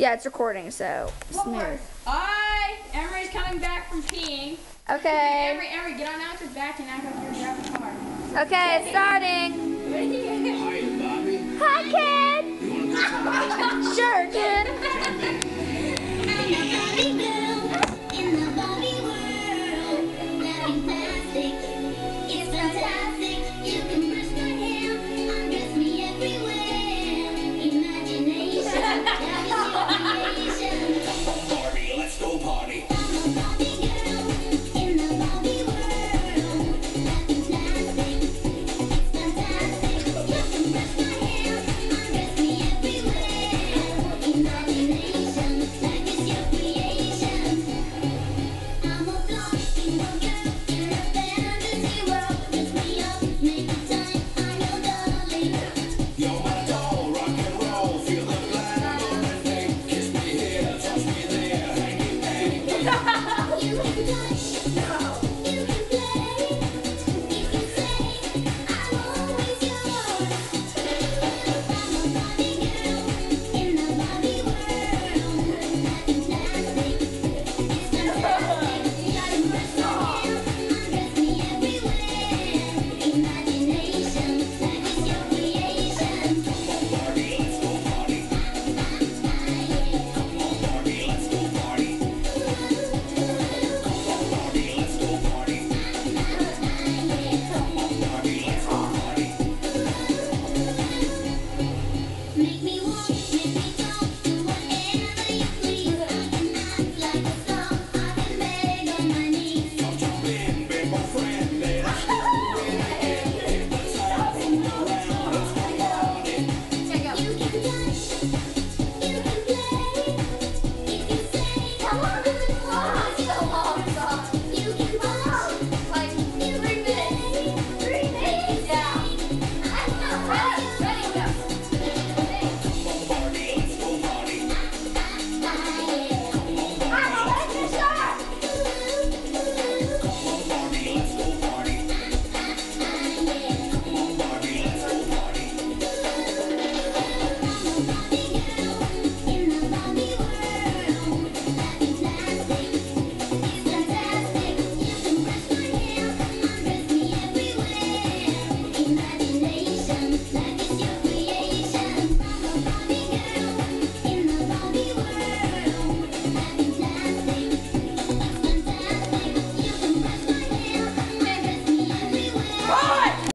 Yeah, it's recording, so smooth. Hi, Emery's coming back from peeing. Okay. Emery, Emery, get on out your back and act like you're driving a car. Okay, it's starting.